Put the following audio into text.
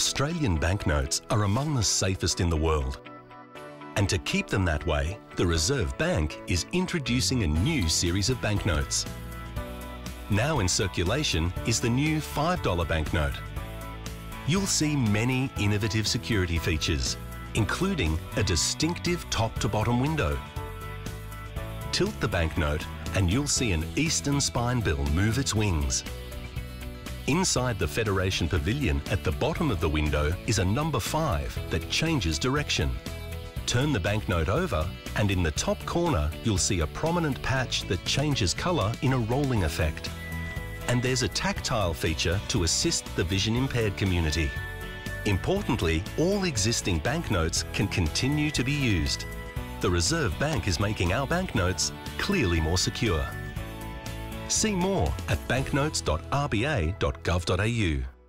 Australian banknotes are among the safest in the world. And to keep them that way, the Reserve Bank is introducing a new series of banknotes. Now in circulation is the new $5 banknote. You'll see many innovative security features, including a distinctive top to bottom window. Tilt the banknote and you'll see an eastern spinebill move its wings. Inside the Federation Pavilion at the bottom of the window is a number 5 that changes direction. Turn the banknote over and in the top corner you'll see a prominent patch that changes colour in a rolling effect. And there's a tactile feature to assist the vision impaired community. Importantly, all existing banknotes can continue to be used. The Reserve Bank is making our banknotes clearly more secure. See more at banknotes.rba.gov.au.